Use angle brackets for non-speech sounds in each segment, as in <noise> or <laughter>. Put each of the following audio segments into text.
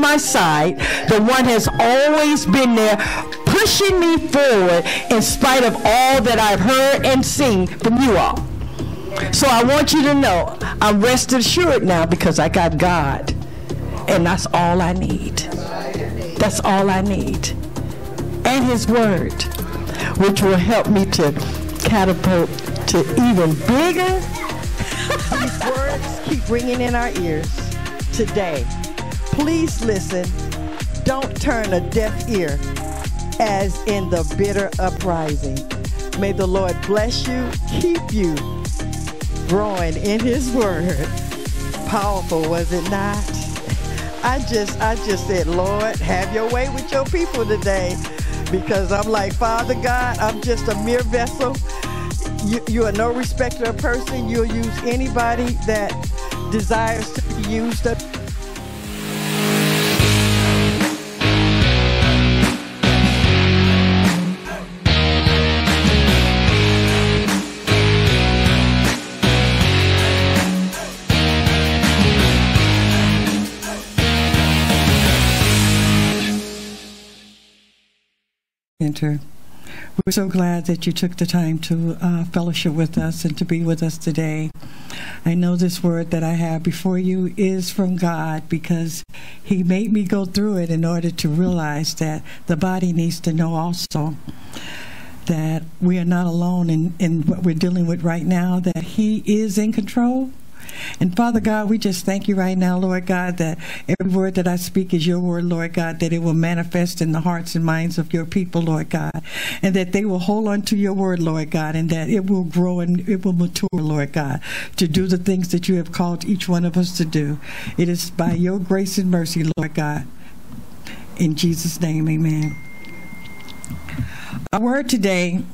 my side, the one has always been there pushing me forward in spite of all that I've heard and seen from you all. So I want you to know I'm rest assured now because I got God. And that's all I need. That's all I need. And His Word, which will help me to catapult to even bigger. <laughs> These words keep ringing in our ears today. Please listen. Don't turn a deaf ear as in the bitter uprising. May the Lord bless you, keep you growing in his word. Powerful, was it not? I just I just said, Lord, have your way with your people today. Because I'm like, Father God, I'm just a mere vessel. You, you are no respecter of person. You'll use anybody that desires to be used. Enter. We're so glad that you took the time to uh, fellowship with us and to be with us today. I know this word that I have before you is from God because He made me go through it in order to realize that the body needs to know also that we are not alone in, in what we're dealing with right now, that He is in control and Father God, we just thank you right now, Lord God, that every word that I speak is your word, Lord God, that it will manifest in the hearts and minds of your people, Lord God, and that they will hold on to your word, Lord God, and that it will grow and it will mature, Lord God, to do the things that you have called each one of us to do. It is by your grace and mercy, Lord God. In Jesus' name, amen. Our word today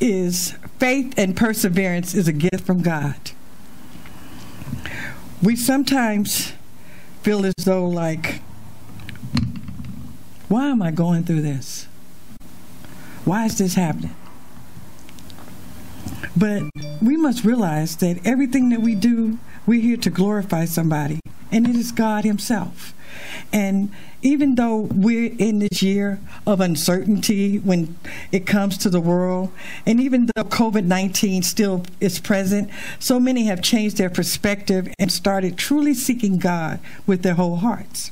is faith and perseverance is a gift from God we sometimes feel as though like why am i going through this? Why is this happening? But we must realize that everything that we do we're here to glorify somebody and it is god himself and even though we're in this year of uncertainty when it comes to the world, and even though COVID 19 still is present, so many have changed their perspective and started truly seeking God with their whole hearts.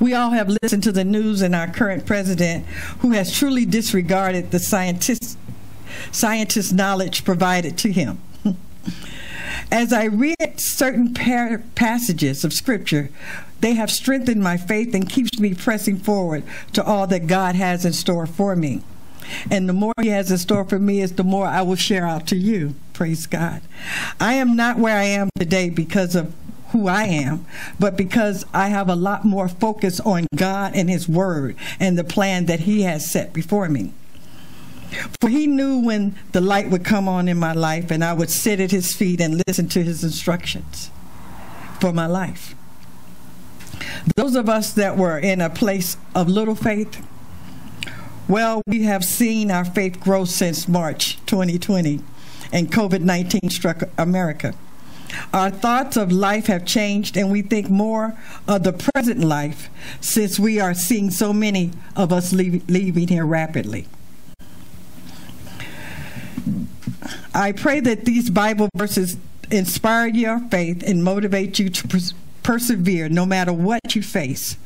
We all have listened to the news and our current president, who has truly disregarded the scientist, scientist knowledge provided to him. <laughs> As I read certain passages of scripture, they have strengthened my faith and keeps me pressing forward to all that God has in store for me. And the more He has in store for me is the more I will share out to you. Praise God. I am not where I am today because of who I am, but because I have a lot more focus on God and His Word and the plan that He has set before me. For He knew when the light would come on in my life and I would sit at His feet and listen to His instructions for my life. Those of us that were in a place of little faith, well, we have seen our faith grow since March 2020 and COVID 19 struck America. Our thoughts of life have changed, and we think more of the present life since we are seeing so many of us leave, leaving here rapidly. I pray that these Bible verses inspire your faith and motivate you to persevere no matter what you face.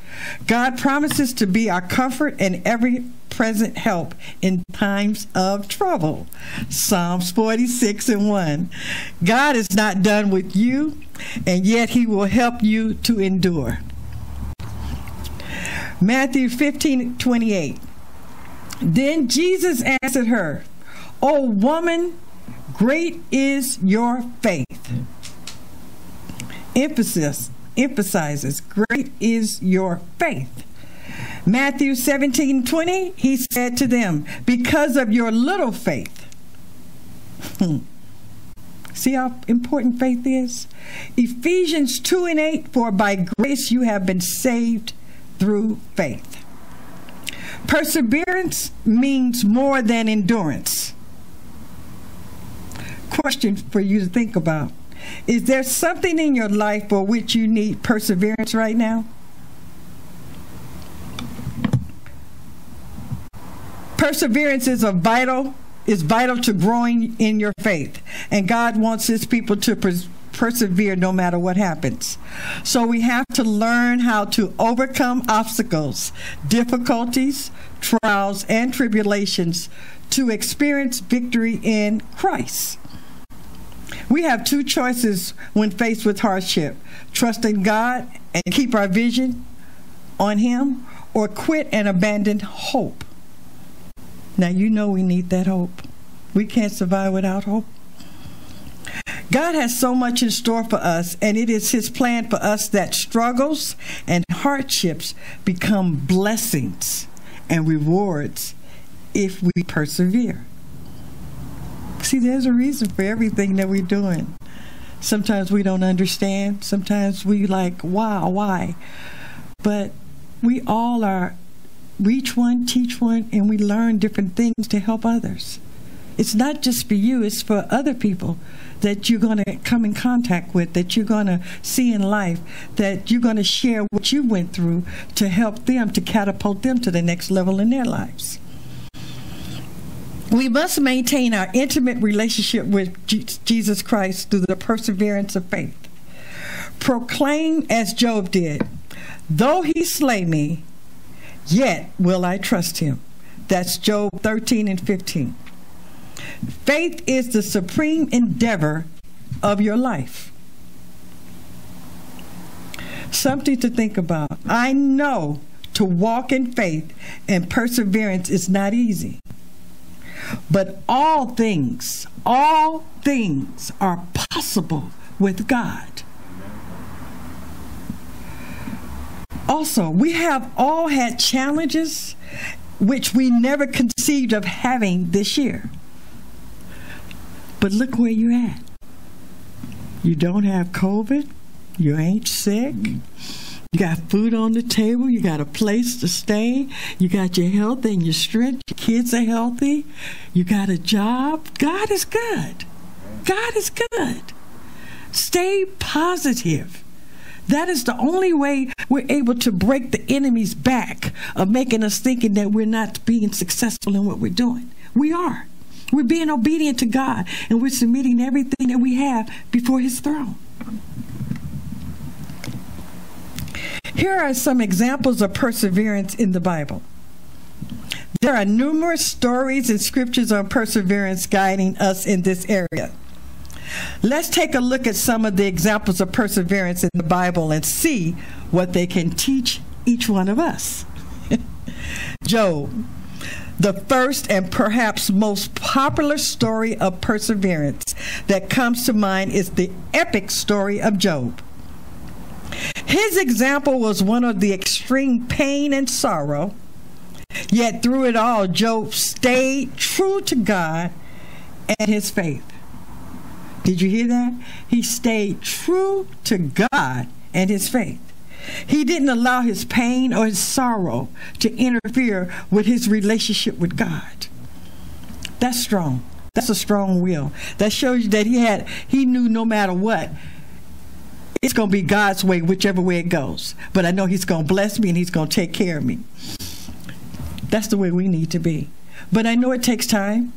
God promises to be our comfort and every present help in times of trouble. Psalms 46 and 1. God is not done with you, and yet he will help you to endure. Matthew 15 28. Then Jesus answered her, O woman, great is your faith. Emphasis emphasizes, Great is your faith. Matthew 17 20, he said to them, Because of your little faith. Hmm. See how important faith is? Ephesians 2 and 8, for by grace you have been saved through faith. Perseverance means more than endurance. Question for you to think about Is there something in your life for which you need perseverance right now? Perseverance is a vital is vital to growing in your faith, and God wants His people to pers- persevere no matter what happens. So we have to learn how to overcome obstacles, difficulties, trials, and tribulations to experience victory in Christ. We have two choices when faced with hardship trust in God and keep our vision on Him, or quit and abandon hope. Now, you know we need that hope. We can't survive without hope. God has so much in store for us, and it is His plan for us that struggles and hardships become blessings and rewards if we persevere. See, there's a reason for everything that we're doing. Sometimes we don't understand. Sometimes we like, wow, why? But we all are reach one, teach one, and we learn different things to help others. It's not just for you, it's for other people that you're going to come in contact with, that you're going to see in life, that you're going to share what you went through to help them, to catapult them to the next level in their lives. We must maintain our intimate relationship with Jesus Christ through the perseverance of faith. Proclaim as Job did, though he slay me, yet will I trust him. That's Job 13 and 15. Faith is the supreme endeavor of your life. Something to think about. I know to walk in faith and perseverance is not easy. But all things, all things are possible with God. Also, we have all had challenges which we never conceived of having this year. But look where you're at. You don't have COVID. You ain't sick. You got food on the table. You got a place to stay. You got your health and your strength. Your kids are healthy. You got a job. God is good. God is good. Stay positive. That is the only way we're able to break the enemy's back of making us thinking that we're not being successful in what we're doing. We are. We're being obedient to God and we're submitting everything that we have before His throne. Here are some examples of perseverance in the Bible. There are numerous stories and scriptures on perseverance guiding us in this area. Let's take a look at some of the examples of perseverance in the Bible and see what they can teach each one of us. <laughs> Job, the first and perhaps most popular story of perseverance that comes to mind is the epic story of Job. His example was one of the extreme pain and sorrow, yet through it all, Job stayed true to God and his faith. Did you hear that? He stayed true to God and his faith. He didn't allow his pain or his sorrow to interfere with his relationship with God. That's strong. That's a strong will. That shows you that he had he knew no matter what, it's going to be God's way, whichever way it goes. But I know He's going to bless me and He's going to take care of me. That's the way we need to be. But I know it takes time.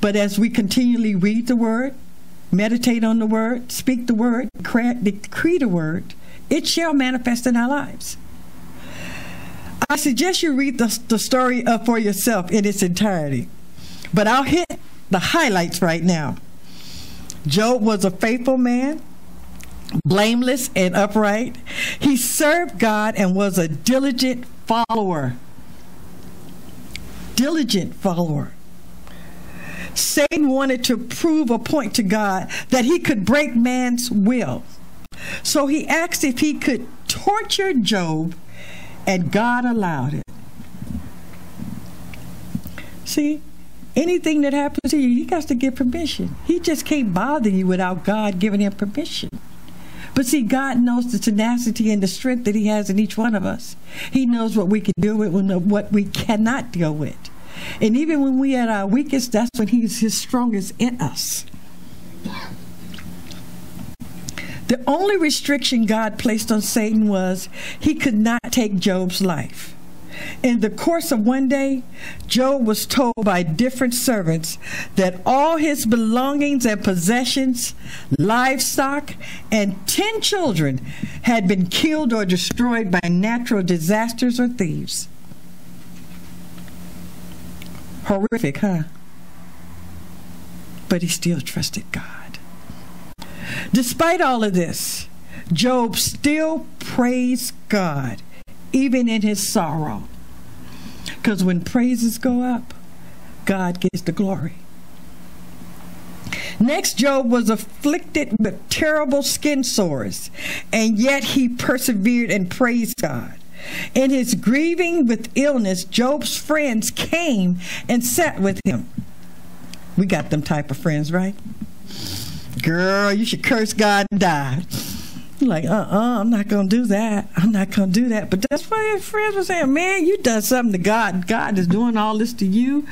But as we continually read the Word, meditate on the Word, speak the Word, decree the Word, it shall manifest in our lives. I suggest you read the, the story of for yourself in its entirety. But I'll hit the highlights right now. Job was a faithful man blameless and upright. He served God and was a diligent follower. Diligent follower. Satan wanted to prove a point to God that he could break man's will. So he asked if he could torture Job, and God allowed it. See, anything that happens to you, he has to get permission. He just can't bother you without God giving him permission. But see, God knows the tenacity and the strength that He has in each one of us. He knows what we can deal with and what we cannot deal with. And even when we are at our weakest, that's when He's His strongest in us. The only restriction God placed on Satan was he could not take Job's life. In the course of one day, Job was told by different servants that all his belongings and possessions, livestock, and 10 children had been killed or destroyed by natural disasters or thieves. Horrific, huh? But he still trusted God. Despite all of this, Job still praised God, even in his sorrow. Because when praises go up, God gets the glory. Next, Job was afflicted with terrible skin sores, and yet he persevered and praised God. In his grieving with illness, Job's friends came and sat with him. We got them type of friends, right? Girl, you should curse God and die. Like, uh uh-uh, uh, i am not going to do that. I'm not going to do that. But that's why his friends were saying, man, you done something to God. God is doing all this to you.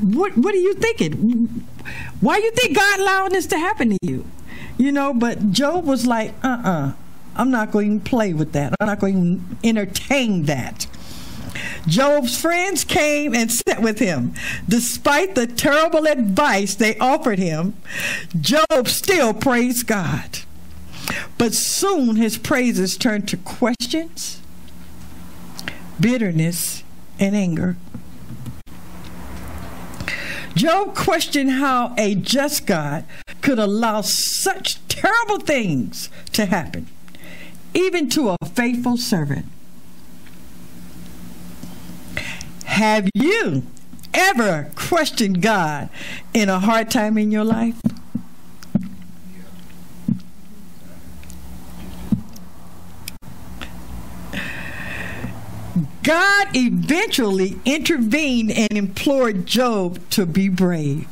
What, what are you thinking? Why you think God allowing this to happen to you? You know, but Job was like, uh uh-uh, uh, I'm not going to play with that. I'm not going to entertain that. Job's friends came and sat with him. Despite the terrible advice they offered him, Job still praised God. But soon his praises turned to questions, bitterness, and anger. Job questioned how a just God could allow such terrible things to happen, even to a faithful servant. Have you ever questioned God in a hard time in your life? God eventually intervened and implored Job to be brave.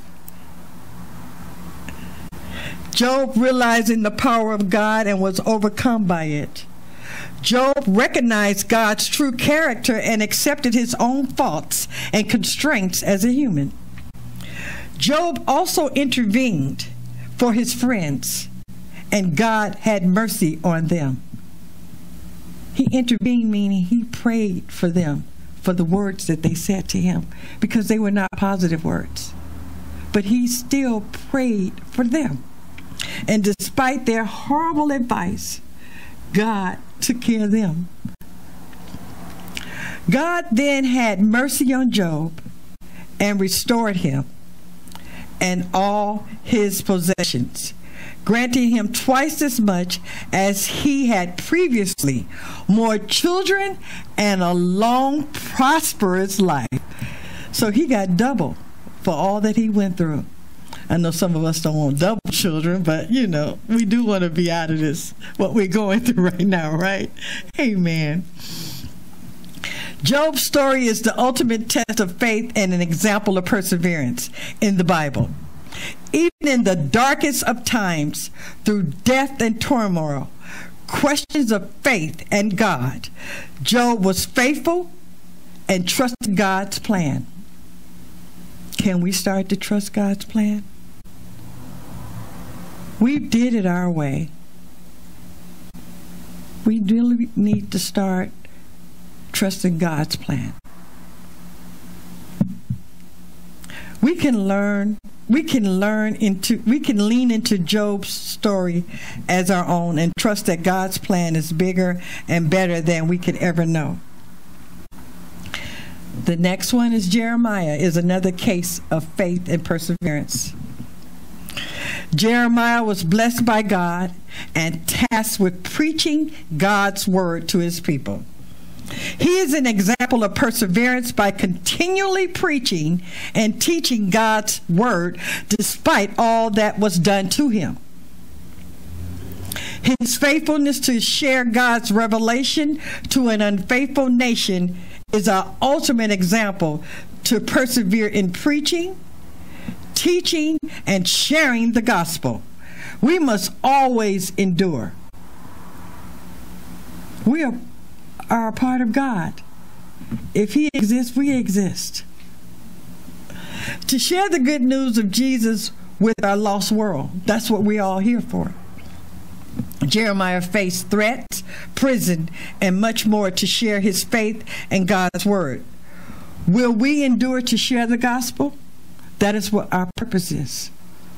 Job realizing the power of God and was overcome by it. Job recognized God's true character and accepted his own faults and constraints as a human. Job also intervened for his friends, and God had mercy on them. He intervened, meaning he prayed for them for the words that they said to him because they were not positive words. But he still prayed for them. And despite their horrible advice, God took care of them. God then had mercy on Job and restored him and all his possessions, granting him twice as much as he had previously, more children and a long, prosperous life. So he got double for all that he went through. I know some of us don't want double children, but you know, we do want to be out of this, what we're going <laughs> through right now, right? Amen. Job's story is the ultimate test of faith and an example of perseverance in the Bible. Even in the darkest of times, through death and turmoil, questions of faith and God, Job was faithful and trusted God's plan. Can we start to trust God's plan? We did it our way. We really need to start trusting God's plan. We can learn we can learn into we can lean into Job's story as our own and trust that God's plan is bigger and better than we could ever know. The next one is Jeremiah is another case of faith and perseverance. Jeremiah was blessed by God and tasked with preaching God's word to his people. He is an example of perseverance by continually preaching and teaching God's word despite all that was done to him. His faithfulness to share God's revelation to an unfaithful nation is our ultimate example to persevere in preaching teaching and sharing the gospel. We must always endure. We are, are a part of God. If He exists, we exist. To share the good news of Jesus with our lost world. That's what we're all here for. Jeremiah faced threats, prison, and much more to share his faith and God's word. Will we endure to share the gospel? That is what our purpose is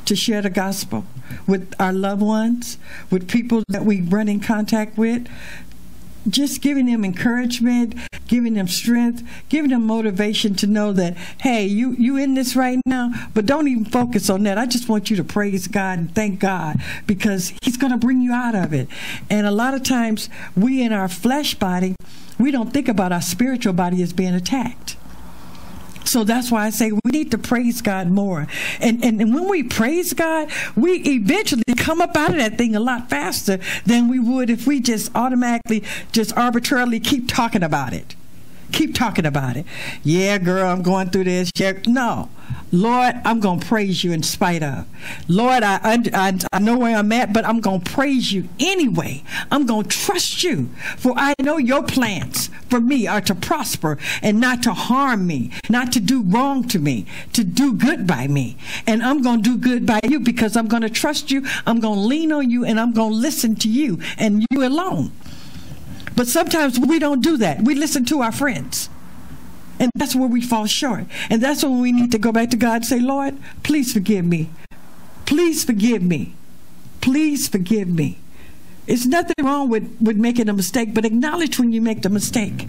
to share the gospel with our loved ones, with people that we run in contact with, just giving them encouragement, giving them strength, giving them motivation to know that, hey, you you in this right now, but don't even focus on that. I just want you to praise God and thank God because He's going to bring you out of it. And a lot of times, we in our flesh body, we don't think about our spiritual body as being attacked. So that's why I say we need to praise God more. And, and, and when we praise God, we eventually come up out of that thing a lot faster than we would if we just automatically, just arbitrarily keep talking about it. Keep talking about it. Yeah, girl, I'm going through this. Yeah. No. Lord, I'm going to praise you in spite of. Lord, I, I, I know where I'm at, but I'm going to praise you anyway. I'm going to trust you, for I know your plans for me are to prosper and not to harm me, not to do wrong to me, to do good by me. And I'm going to do good by you because I'm going to trust you, I'm going to lean on you, and I'm going to listen to you and you alone. But sometimes we don't do that. We listen to our friends. And that's where we fall short. And that's when we need to go back to God and say, Lord, please forgive me. Please forgive me. Please forgive me. It's nothing wrong with, with making a mistake, but acknowledge when you make the mistake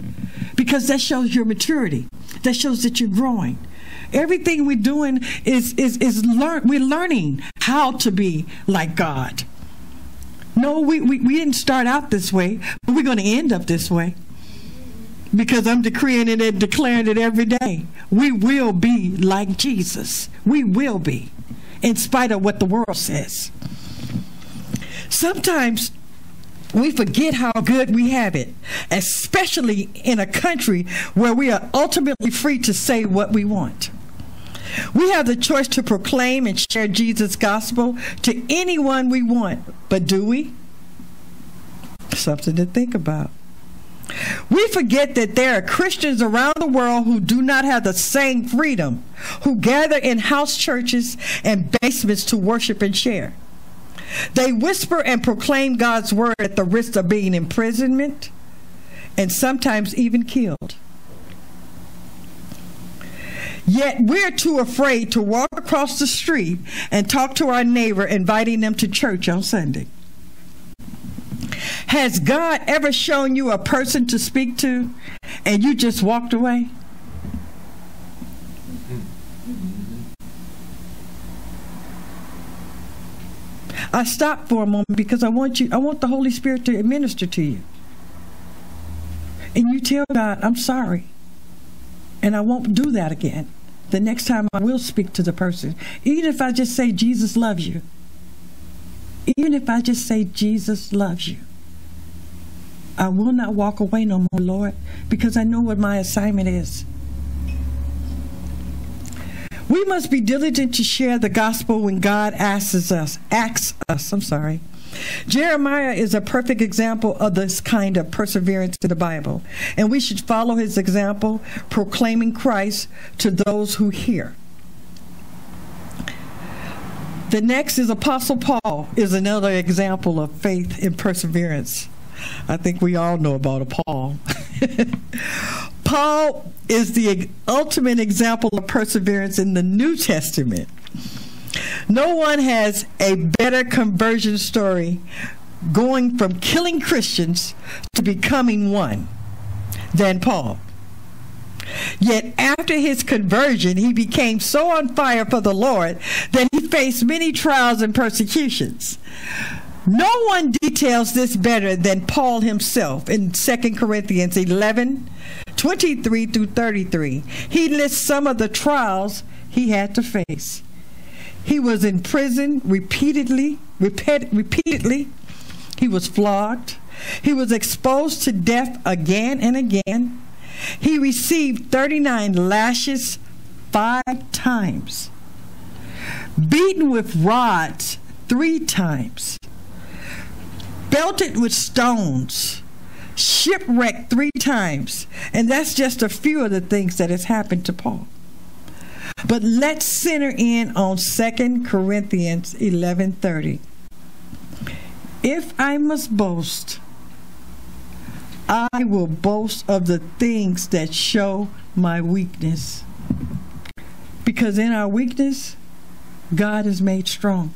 because that shows your maturity. That shows that you're growing. Everything we're doing is, is, is learn, we're learning how to be like God. No, we, we, we didn't start out this way, but we're going to end up this way because I'm decreeing it and declaring it every day. We will be like Jesus. We will be, in spite of what the world says. Sometimes we forget how good we have it, especially in a country where we are ultimately free to say what we want. We have the choice to proclaim and share Jesus' gospel to anyone we want, but do we? Something to think about. We forget that there are Christians around the world who do not have the same freedom, who gather in house churches and basements to worship and share. They whisper and proclaim God's word at the risk of being imprisonment and sometimes even killed. Yet we're too afraid to walk across the street and talk to our neighbor, inviting them to church on Sunday. Has God ever shown you a person to speak to and you just walked away? I stopped for a moment because I want you I want the Holy Spirit to minister to you. And you tell God, I'm sorry. And I won't do that again. The next time I will speak to the person. Even if I just say Jesus loves you. Even if I just say Jesus loves you. I will not walk away no more, Lord, because I know what my assignment is. We must be diligent to share the gospel when God asks us, asks us, I'm sorry. Jeremiah is a perfect example of this kind of perseverance in the Bible, and we should follow his example, proclaiming Christ to those who hear. The next is Apostle Paul is another example of faith and perseverance. I think we all know about a Paul. <laughs> Paul is the ultimate example of perseverance in the New Testament. No one has a better conversion story going from killing Christians to becoming one than Paul. Yet after his conversion, he became so on fire for the Lord that he faced many trials and persecutions. No one details this better than Paul himself in 2 Corinthians 11 23 through 33. He lists some of the trials he had to face. He was in prison repeatedly, repeat, repeatedly. He was flogged. He was exposed to death again and again. He received 39 lashes five times, beaten with rods three times, belted with stones, shipwrecked three times. And that's just a few of the things that has happened to Paul. But let's center in on 2 Corinthians 11:30. If I must boast, I will boast of the things that show my weakness. Because in our weakness, God is made strong.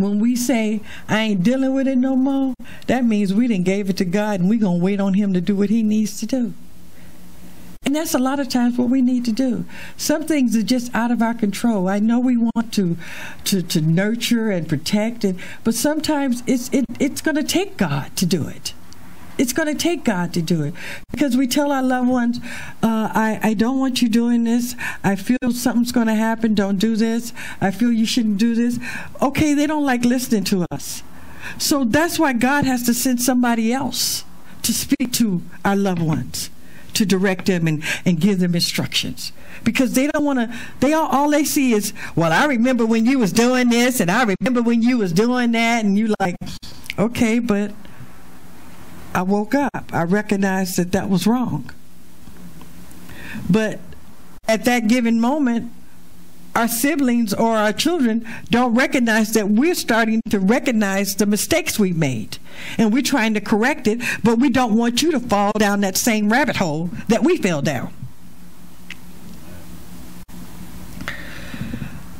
When we say, I ain't dealing with it no more, that means we didn't gave it to God and we're going to wait on Him to do what He needs to do. And that's a lot of times what we need to do. Some things are just out of our control. I know we want to to, to nurture and protect it, but sometimes it's it, it's going to take God to do it. It's going to take God to do it because we tell our loved ones, uh, I, I don't want you doing this. I feel something's going to happen. Don't do this. I feel you shouldn't do this. Okay, they don't like listening to us. So that's why God has to send somebody else to speak to our loved ones to direct them and, and give them instructions because they don't want to they all, all they see is well i remember when you was doing this and i remember when you was doing that and you like okay but i woke up. I recognized that that was wrong. But at that given moment our siblings or our children don't recognize that we're starting to recognize the mistakes we made. And we're trying to correct it, but we don't want you to fall down that same rabbit hole that we fell down.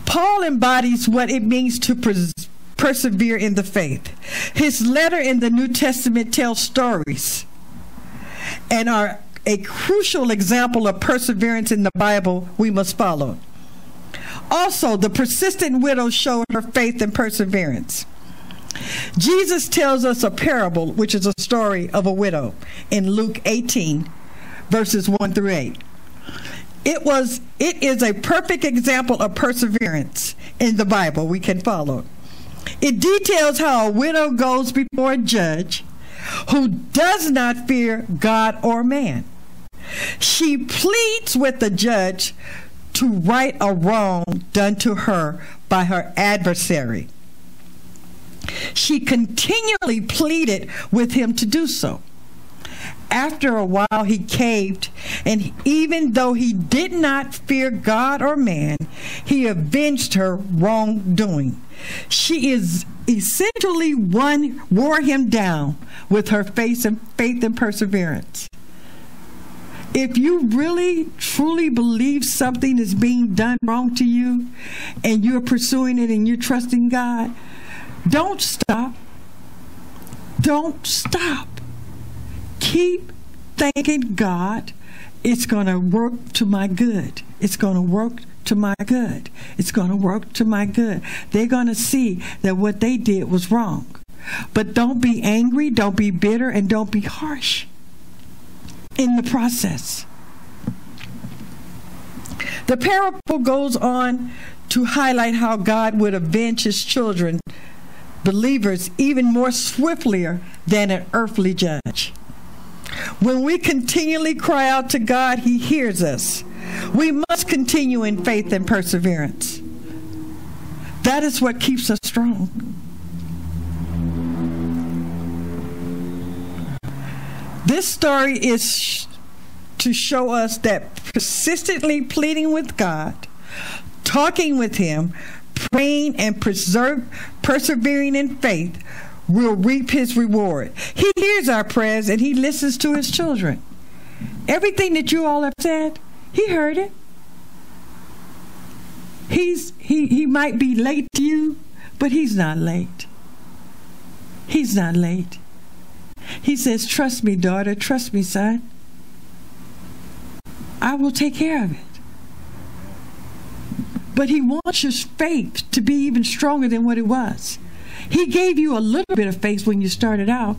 Paul embodies what it means to pers- persevere in the faith. His letter in the New Testament tells stories and are a crucial example of perseverance in the Bible we must follow. Also, the persistent widow showed her faith and perseverance. Jesus tells us a parable, which is a story of a widow, in Luke 18, verses 1 through 8. It was it is a perfect example of perseverance in the Bible we can follow. It details how a widow goes before a judge who does not fear God or man. She pleads with the judge to right a wrong done to her by her adversary. She continually pleaded with him to do so. After a while, he caved, and even though he did not fear God or man, he avenged her wrongdoing. She is essentially one wore him down with her faith and faith and perseverance if you really truly believe something is being done wrong to you and you're pursuing it and you're trusting God, don't stop. Don't stop. Keep thanking God. It's going to work to my good. It's going to work to my good. It's going to work to my good. They're going to see that what they did was wrong. But don't be angry, don't be bitter, and don't be harsh in the process. The parable goes on to highlight how God would avenge his children, believers, even more swiftly than an earthly judge. When we continually cry out to God, he hears us. We must continue in faith and perseverance. That is what keeps us strong. This story is to show us that persistently pleading with God, talking with Him, praying and preserve, persevering in faith will reap His reward. He hears our prayers and He listens to His children. Everything that you all have said, He heard it. He's he he might be late to you, but he's not late. He's not late. He says, Trust me, daughter, trust me, son. I will take care of it. But he wants your faith to be even stronger than what it was. He gave you a little bit of faith when you started out,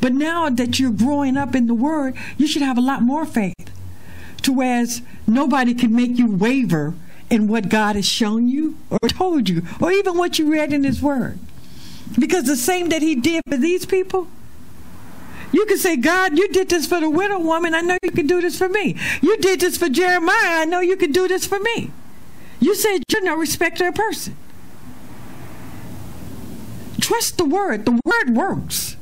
but now that you're growing up in the Word, you should have a lot more faith. To whereas nobody can make you waver in what God has shown you or told you, or even what you read in His Word. Because the same that He did for these people, you can say, God, you did this for the widow woman. I know you can do this for me. You did this for Jeremiah. I know you can do this for me. You said you're no respecter of person. Trust the word. The word works.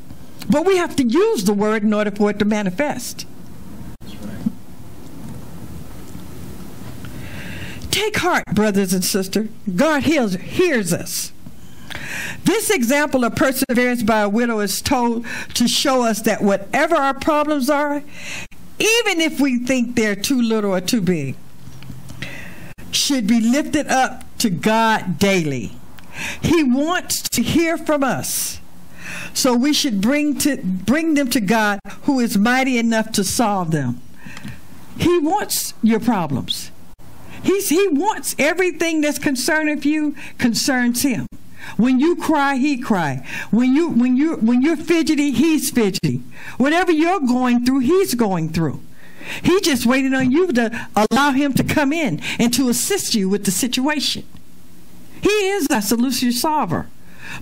But we have to use the word in order for it to manifest. Take heart, brothers and sisters. God hears, hears us. This example of perseverance by a widow is told to show us that whatever our problems are, even if we think they're too little or too big, should be lifted up to God daily. He wants to hear from us. So we should bring to bring them to God who is mighty enough to solve them. He wants your problems. He's, he wants everything that's concerning you concerns him. When you cry, he cry. When you when you when you're fidgety, he's fidgety. Whatever you're going through, he's going through. He just waiting on you to allow him to come in and to assist you with the situation. He is a solution solver.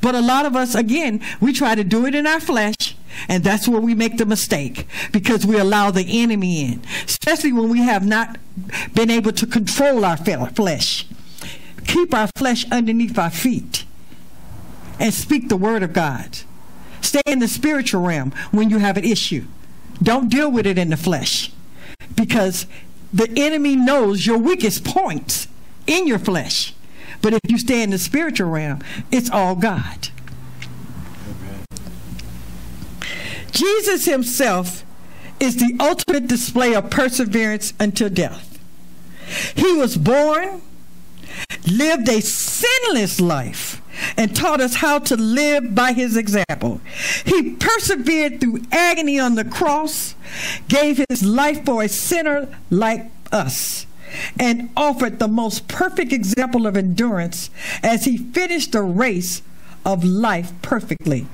But a lot of us, again, we try to do it in our flesh, and that's where we make the mistake because we allow the enemy in, especially when we have not been able to control our flesh. Keep our flesh underneath our feet and speak the word of God. Stay in the spiritual realm when you have an issue. Don't deal with it in the flesh because the enemy knows your weakest points in your flesh. But if you stay in the spiritual realm, it's all God. Jesus himself is the ultimate display of perseverance until death. He was born, lived a sinless life, and taught us how to live by his example. He persevered through agony on the cross, gave his life for a sinner like us, and offered the most perfect example of endurance as he finished the race of life perfectly.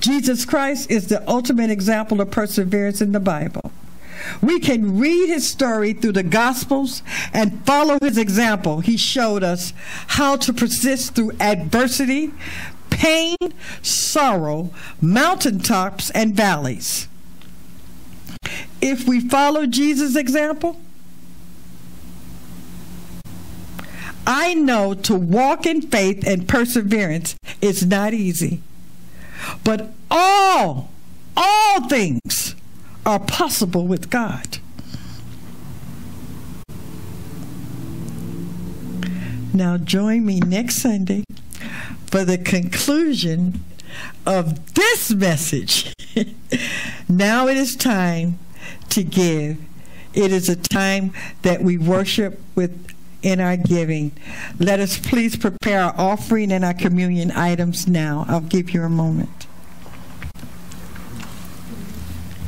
Jesus Christ is the ultimate example of perseverance in the Bible. We can read his story through the Gospels and follow his example. He showed us how to persist through adversity, pain, sorrow, mountaintops, and valleys. If we follow Jesus' example, I know to walk in faith and perseverance is not easy. But all, all things are possible with God. Now, join me next Sunday for the conclusion of this message. <laughs> now it is time to give. It is a time that we worship with in our giving. Let us please prepare our offering and our communion items now. I'll give you a moment.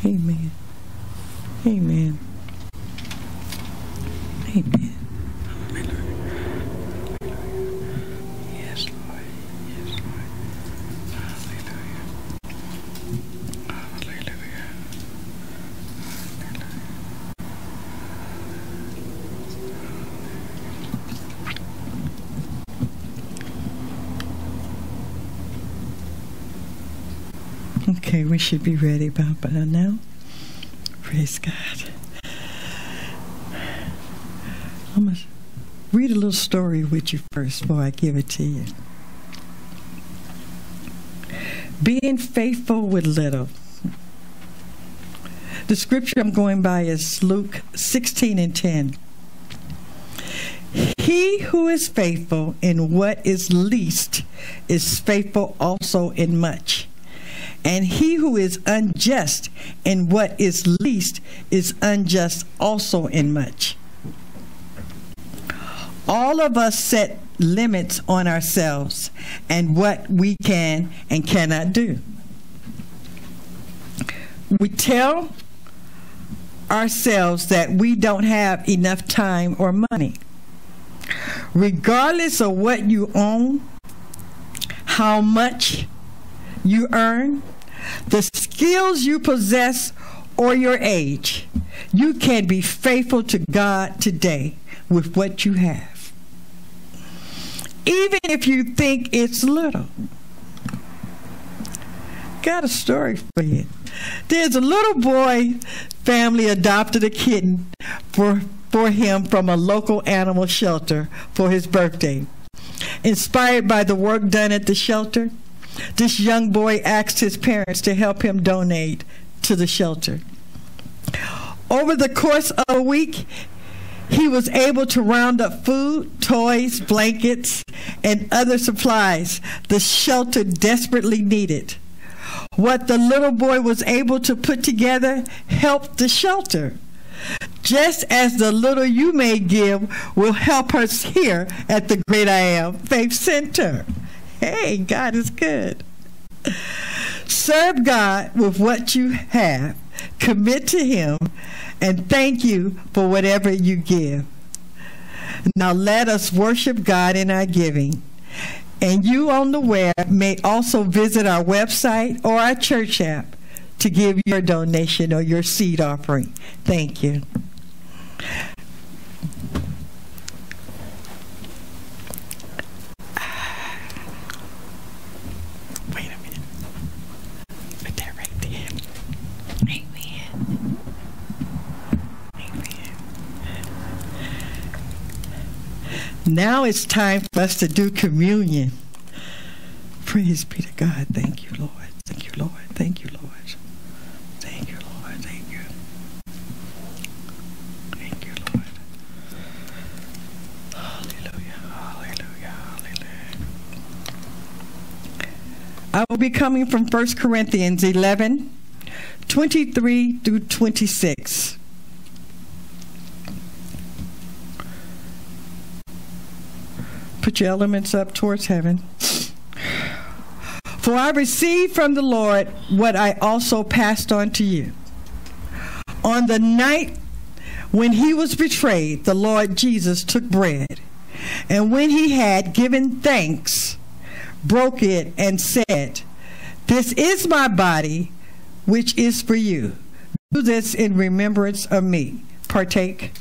Amen. Amen. Amen. Okay, we should be ready by now. Praise God. I'm going to read a little story with you first before I give it to you. Being faithful with little. The scripture I'm going by is Luke 16 and 10. He who is faithful in what is least is faithful also in much. And he who is unjust in what is least is unjust also in much. All of us set limits on ourselves and what we can and cannot do. We tell ourselves that we don't have enough time or money. Regardless of what you own, how much you earn, the skills you possess, or your age, you can be faithful to God today with what you have. Even if you think it's little. Got a story for you. There's a little boy family adopted a kitten for, for him from a local animal shelter for his birthday. Inspired by the work done at the shelter, this young boy asked his parents to help him donate to the shelter. Over the course of a week, he was able to round up food, toys, blankets, and other supplies the shelter desperately needed. What the little boy was able to put together helped the shelter. Just as the little you may give will help us here at the Great I Am Faith Center. Hey, God is good. Serve God with what you have, commit to Him, and thank you for whatever you give. Now let us worship God in our giving. And you on the web may also visit our website or our church app to give your donation or your seed offering. Thank you. Wait a minute. Put that right there. Amen. Amen. Now it's time for us to do communion. Praise be to God. Thank you, Lord. Thank you, Lord. Thank you, Lord. Thank you, Lord. Thank you. Thank you, Lord. Hallelujah. Hallelujah. Hallelujah. I will be coming from 1 Corinthians 11, 23 through 26. Elements up towards heaven. For I received from the Lord what I also passed on to you. On the night when he was betrayed, the Lord Jesus took bread, and when he had given thanks, broke it and said, This is my body, which is for you. Do this in remembrance of me. Partake.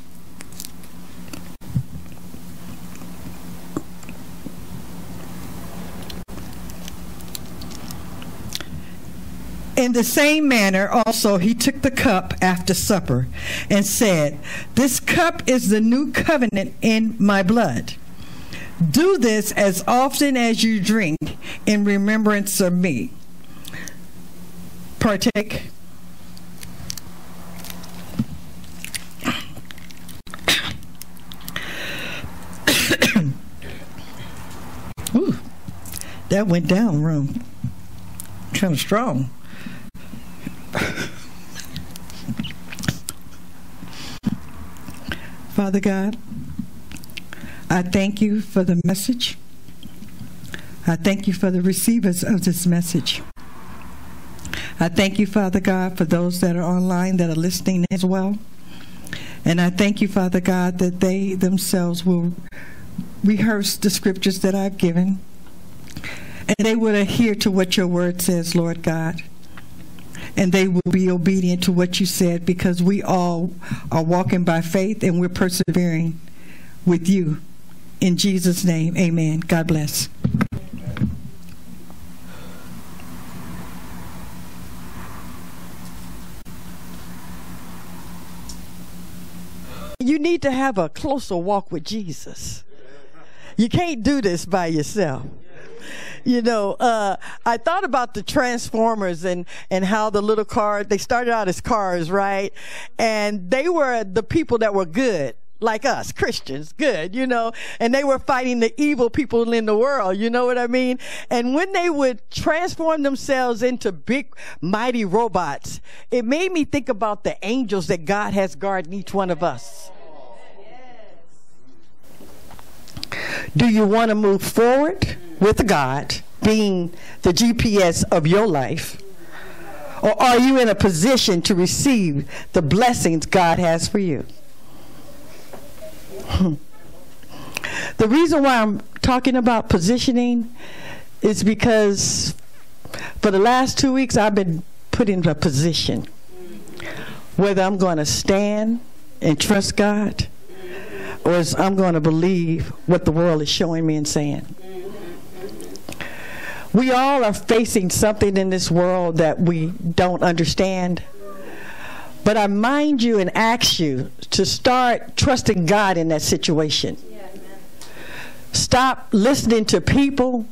In the same manner, also, he took the cup after supper and said, This cup is the new covenant in my blood. Do this as often as you drink in remembrance of me. Partake. <coughs> Ooh, that went down wrong. Kind of strong. Father God, I thank you for the message. I thank you for the receivers of this message. I thank you, Father God, for those that are online that are listening as well. And I thank you, Father God, that they themselves will rehearse the scriptures that I've given. And they will adhere to what your word says, Lord God and they will be obedient to what you said because we all are walking by faith and we're persevering with you. In Jesus' name, amen. God bless. You need to have a closer walk with Jesus. You can't do this by yourself you know, uh, I thought about the Transformers and, and how the little car, they started out as cars, right? And they were the people that were good like us, Christians, good, you know, and they were fighting the evil people in the world, you know what I mean? And when they would transform themselves into big, mighty robots, it made me think about the angels that God has guarding each one of us. Do you want to move forward with God being the GPS of your life? Or are you in a position to receive the blessings God has for you? Hmm. The reason why I'm talking about positioning is because for the last two weeks I've been put in a position whether I'm going to stand and trust God or I'm going to believe what the world is showing me and saying. We all are facing something in this world that we don't understand. But I mind you and ask you to start trusting God in that situation. Stop listening to people